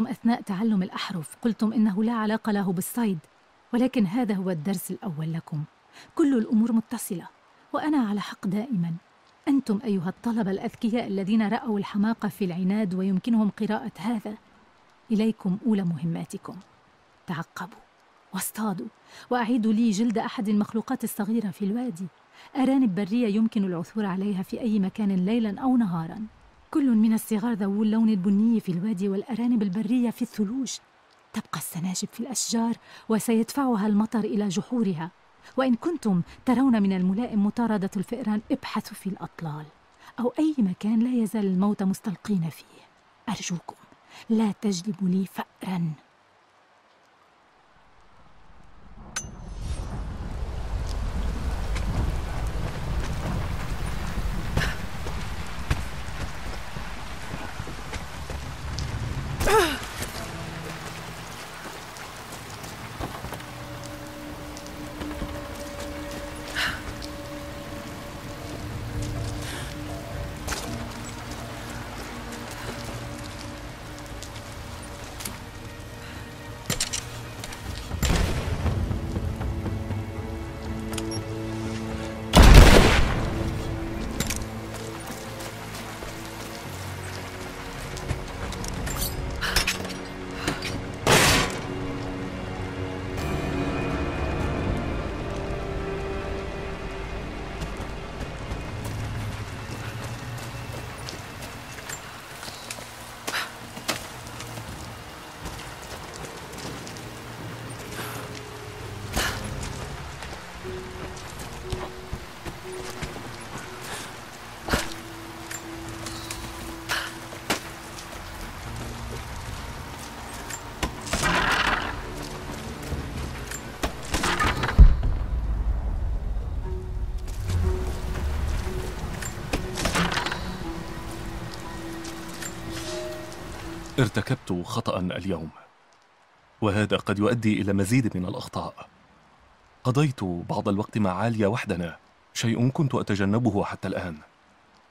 سخرتم أثناء تعلم الأحرف قلتم إنه لا علاقة له بالصيد ولكن هذا هو الدرس الأول لكم. كل الأمور متصلة وأنا على حق دائما. أنتم أيها الطلبة الأذكياء الذين رأوا الحماقة في العناد ويمكنهم قراءة هذا. إليكم أولى مهماتكم. تعقبوا واصطادوا وأعيدوا لي جلد أحد المخلوقات الصغيرة في الوادي. أرانب برية يمكن العثور عليها في أي مكان ليلا أو نهارا. كل من الصغار ذوو اللون البني في الوادي والأرانب البرية في الثلوج. تبقى السناجب في الأشجار وسيدفعها المطر إلى جحورها. وإن كنتم ترون من الملائم مطاردة الفئران ابحثوا في الأطلال أو أي مكان لا يزال الموت مستلقين فيه. أرجوكم لا تجلبوا لي فأرا. ارتكبت خطأ اليوم وهذا قد يؤدي إلى مزيد من الأخطاء. قضيت بعض الوقت مع عالية وحدنا شيء كنت أتجنبه حتى الآن.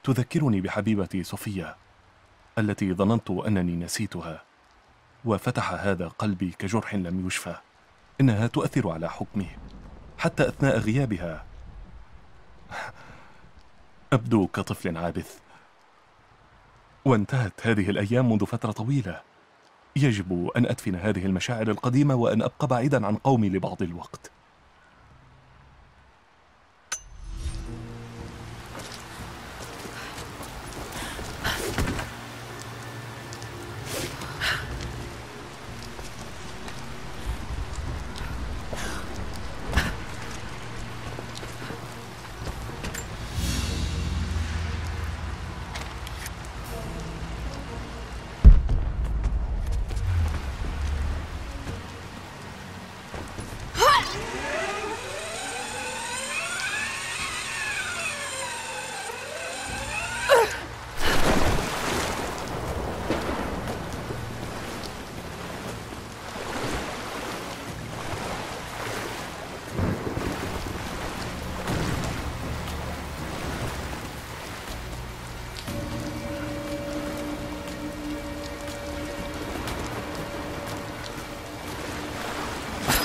تذكرني بحبيبتي صفية التي ظننت أنني نسيتها وفتح هذا قلبي كجرح لم يشفى. إنها تؤثر على حكمي حتى أثناء غيابها. أبدو كطفل عابث. وانتهت هذه الأيام منذ فترة طويلة. يجب أن أدفن هذه المشاعر القديمة وأن أبقى بعيدا عن قومي لبعض الوقت.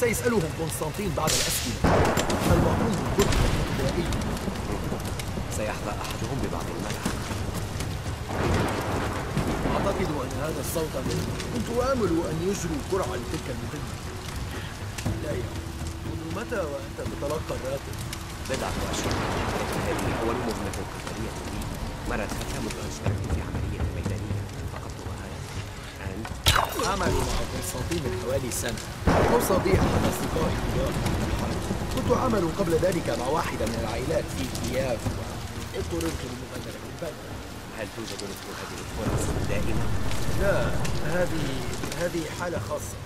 سيسألهم قسطنطين بعد الأسئلة. هل بعضهم كتب ابتدائية سيحظى أحدهم ببعض الملح أعتقد أن هذا الصوت منه كنت آمل أن يجروا قرعة لتلك المهمة. لا يا منذ متى وأنت تتلقى الراتب؟ بضعة أشهر هذه أول مهمة قتالية لي مرت حتى منذ أن في عملية ميدانية أعمل مع قسطنطين من حوالي سنة أوصى بي أحد أصدقائي كنت أعمل قبل ذلك مع واحدة من العائلات في كييف. واضطررت للمغادرة البلد. هل توجد مثل هذه الفرص دائما؟ لا هذه هذه حالة خاصة.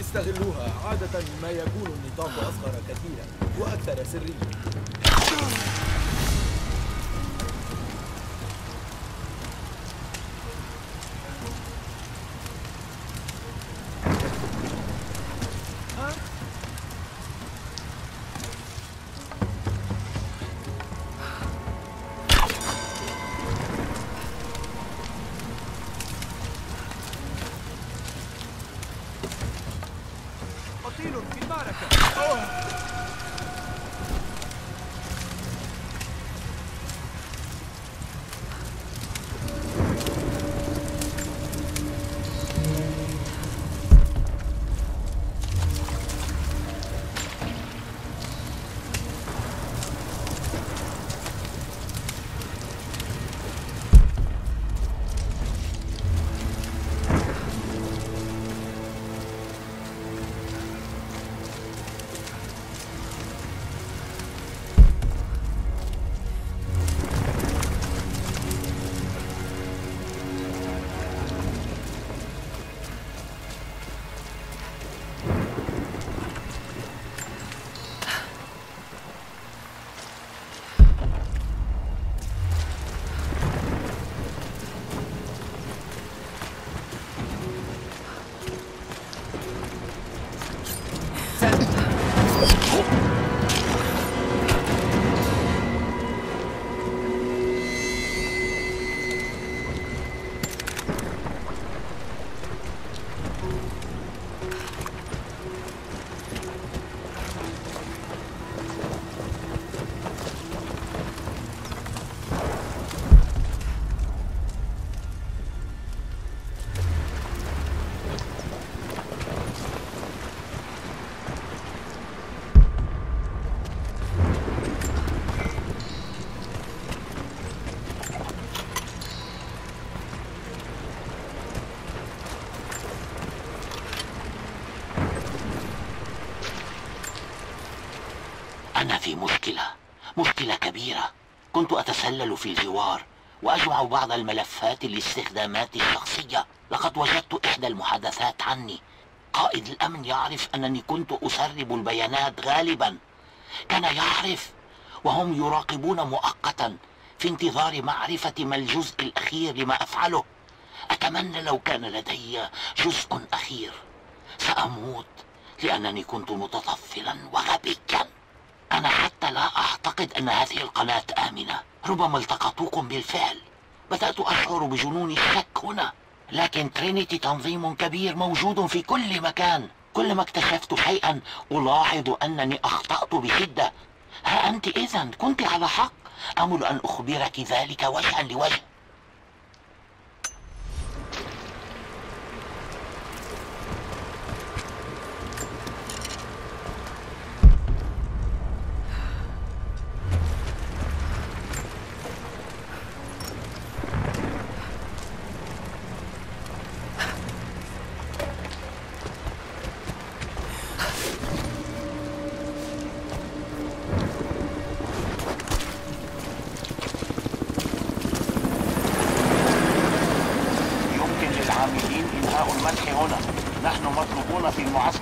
استغلوها. عادة ما يكون النطاق أصغر كثيرا وأكثر سرية أنا في مشكلة. مشكلة كبيرة. كنت أتسلل في الجوار وأجمع بعض الملفات لاستخداماتي الشخصية. لقد وجدت إحدى المحادثات عني. قائد الأمن يعرف أنني كنت أسرب البيانات غالبا. كان يعرف وهم يراقبون مؤقتا في انتظار معرفة ما الجزء الأخير لما أفعله. أتمنى لو كان لدي جزء أخير. سأموت لأنني كنت متطفلا وغبيا. أنا حتى لا أعتقد أن هذه القناة آمنة. ربما التقطوكم بالفعل. بدأت أشعر بجنون الشك هنا. لكن ترينيتي تنظيم كبير موجود في كل مكان. كلما اكتشفت شيئا ألاحظ أنني أخطأت بشدة. ها أنت إذا كنت على حق. أمل أن أخبرك ذلك وجها لوجه.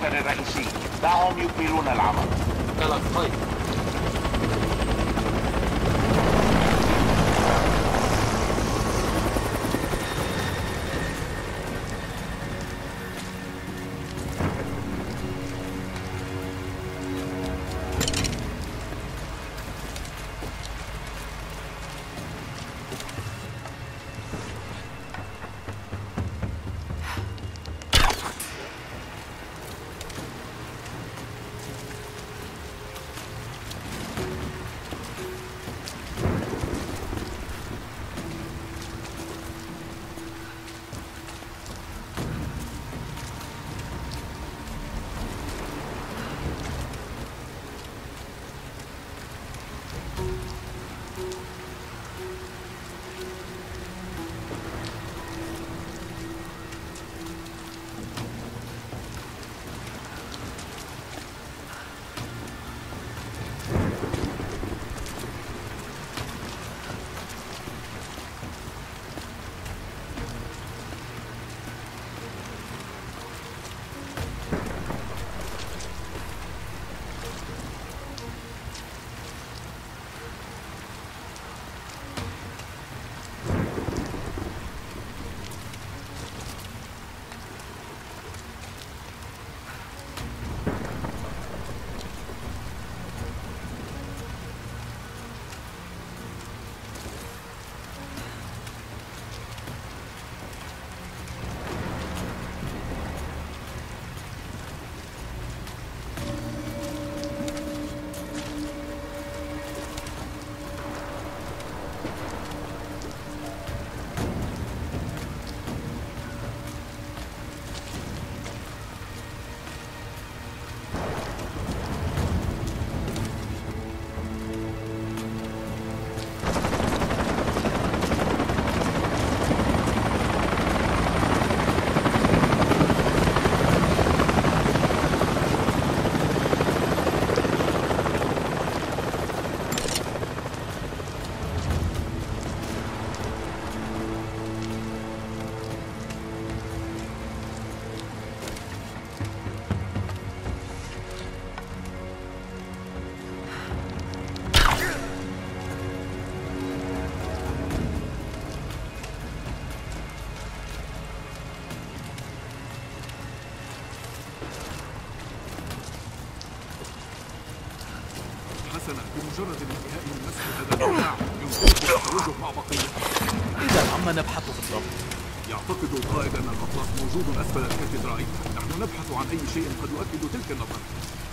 المعسكر الرئيسي دعهم يكملون العمل.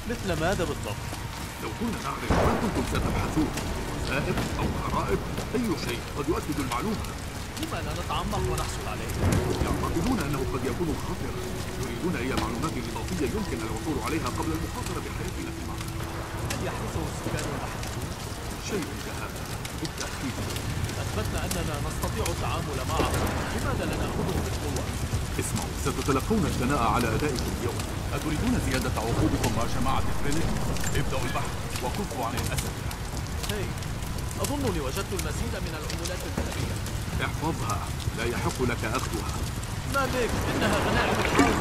مثل ماذا بالضبط؟ لو كنا نعرف ما كنتم ستبحثون وثائق أو غرائب أي شيء قد يؤكد المعلومة لما لا نتعمق ونحصل عليه؟ يعتقدون أنه قد يكون خطرا يريدون أي معلومات إضافية يمكن العثور عليها قبل المخاطرة بحياتنا في المعركة هل يحرسه السكان المحليون؟ شيء كهذا بالتأكيد أثبتنا أننا نستطيع التعامل معه لماذا لا نأخذه بالقوة؟ اسمعوا ستتلقون الثناء على أدائكم اليوم. أتريدون زيادة عقودكم مع جماعة فرينك؟ ابدأوا البحث وكفوا عن الأسئلة هي أظنني وجدت المزيد من العملات الذهبية. احفظها لا يحق لك أخذها. ما بك؟ إنها غنائم الحرب.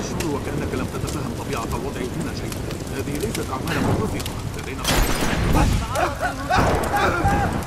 أشعر وكأنك لم تتفهم طبيعة الوضع هنا شيئا. هذه ليست أعمال مرتفقة لدينا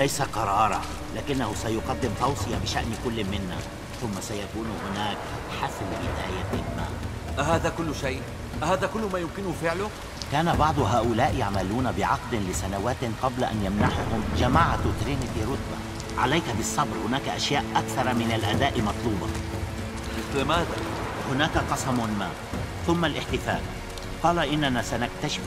ليس قرارا لكنه سيقدم توصية بشأن كل منا ثم سيكون هناك حفل بداية ما أهذا كل شيء؟ هذا كل ما يمكنه فعله؟ كان بعض هؤلاء يعملون بعقد لسنوات قبل أن يمنحهم جماعة ترينيتي رتبة عليك بالصبر هناك أشياء أكثر من الأداء مطلوبة مثل ماذا؟ هناك قسم ما ثم الاحتفال قال إننا سنكتشف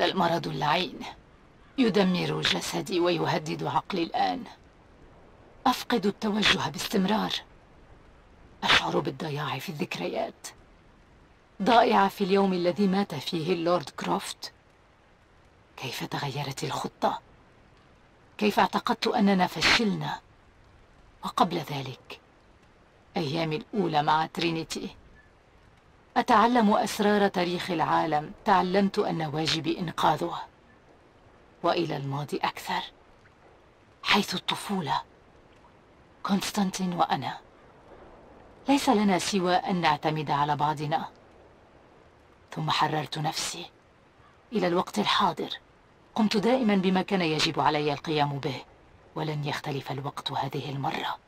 الطريق المرض اللعين. يدمر جسدي ويهدد عقلي الآن. أفقد التوجه باستمرار. أشعر بالضياع في الذكريات. ضائعة في اليوم الذي مات فيه اللورد كروفت. كيف تغيرت الخطة؟ كيف اعتقدت أننا فشلنا؟ وقبل ذلك أيامي الأولى مع ترينيتي. أتعلم أسرار تاريخ العالم. تعلمت أن واجبي إنقاذه وإلى الماضي أكثر. حيث الطفولة. كونستانتين وأنا. ليس لنا سوى أن نعتمد على بعضنا. ثم حررت نفسي. إلى الوقت الحاضر. قمت دائما بما كان يجب علي القيام به. ولن يختلف الوقت هذه المرة.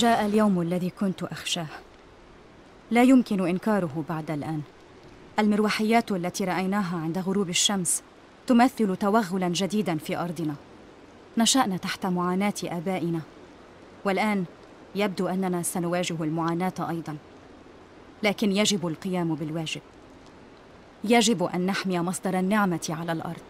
جاء اليوم الذي كنت أخشاه. لا يمكن إنكاره بعد الآن. المروحيات التي رأيناها عند غروب الشمس تمثل توغلا جديدا في أرضنا. نشأنا تحت معاناة آبائنا. والآن يبدو أننا سنواجه المعاناة أيضا. لكن يجب القيام بالواجب. يجب أن نحمي مصدر النعمة على الأرض.